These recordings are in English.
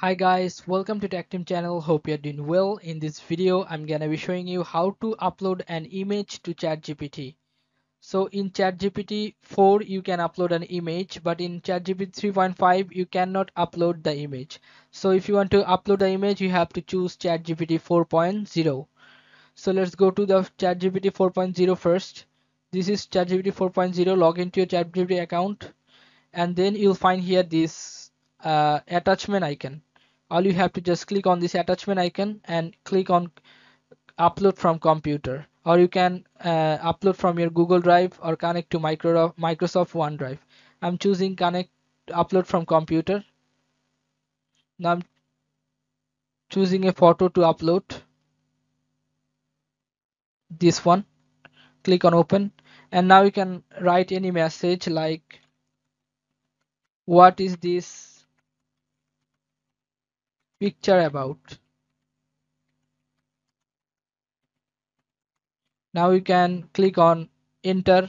Hi guys, welcome to Tactim channel. Hope you're doing well. In this video, I'm gonna be showing you how to upload an image to ChatGPT. So in ChatGPT 4, you can upload an image, but in ChatGPT 3.5, you cannot upload the image. So if you want to upload the image, you have to choose ChatGPT 4.0. So let's go to the ChatGPT 4.0 first. This is ChatGPT 4.0. Log into your ChatGPT account, and then you'll find here this uh, attachment icon all you have to just click on this attachment icon and click on upload from computer or you can uh, upload from your Google Drive or connect to Micro Microsoft OneDrive. I'm choosing connect upload from computer. Now I'm choosing a photo to upload. This one. Click on open and now you can write any message like what is this picture about. Now you can click on enter.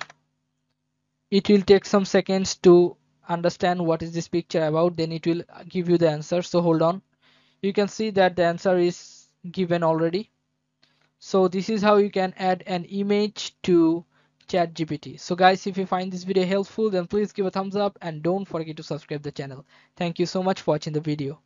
It will take some seconds to understand what is this picture about then it will give you the answer so hold on you can see that the answer is given already so this is how you can add an image to ChatGPT. So guys, if you find this video helpful, then please give a thumbs up and don't forget to subscribe the channel. Thank you so much for watching the video.